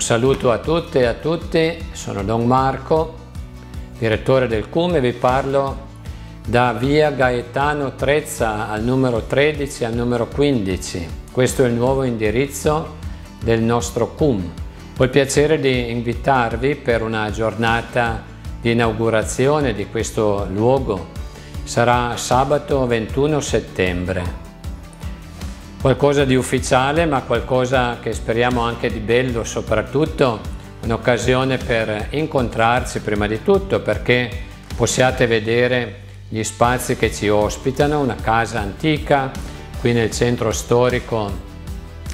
Un saluto a tutte e a tutti, sono Don Marco, direttore del CUM e vi parlo da via Gaetano Trezza al numero 13 al numero 15. Questo è il nuovo indirizzo del nostro CUM. Ho il piacere di invitarvi per una giornata di inaugurazione di questo luogo. Sarà sabato 21 settembre. Qualcosa di ufficiale ma qualcosa che speriamo anche di bello, soprattutto un'occasione per incontrarci prima di tutto perché possiate vedere gli spazi che ci ospitano, una casa antica qui nel centro storico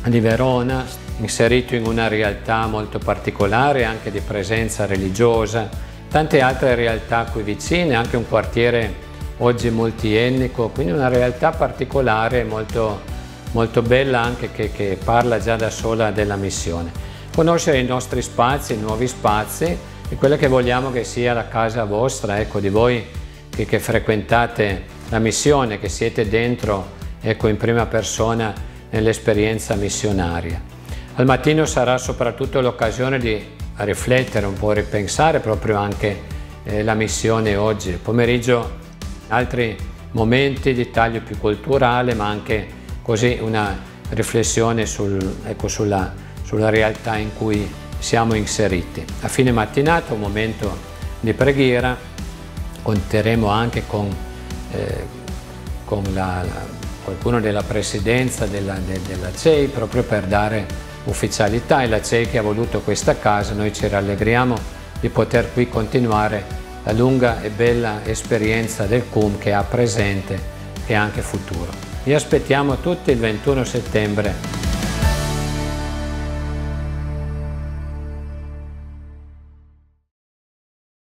di Verona, inserito in una realtà molto particolare anche di presenza religiosa, tante altre realtà qui vicine, anche un quartiere oggi multietnico, quindi una realtà particolare molto, molto bella anche che, che parla già da sola della missione. Conoscere i nostri spazi, i nuovi spazi e quella che vogliamo che sia la casa vostra, ecco, di voi che, che frequentate la missione, che siete dentro ecco, in prima persona nell'esperienza missionaria. Al mattino sarà soprattutto l'occasione di riflettere, un po' ripensare proprio anche eh, la missione oggi. Il pomeriggio altri momenti di taglio più culturale, ma anche così una riflessione sul, ecco, sulla, sulla realtà in cui siamo inseriti. A fine mattinata un momento di preghiera conteremo anche con, eh, con la, la, qualcuno della presidenza della, de, della CEI proprio per dare ufficialità e la CEI che ha voluto questa casa, noi ci rallegriamo di poter qui continuare la lunga e bella esperienza del CUM che ha presente e anche futuro. Vi aspettiamo tutti il 21 settembre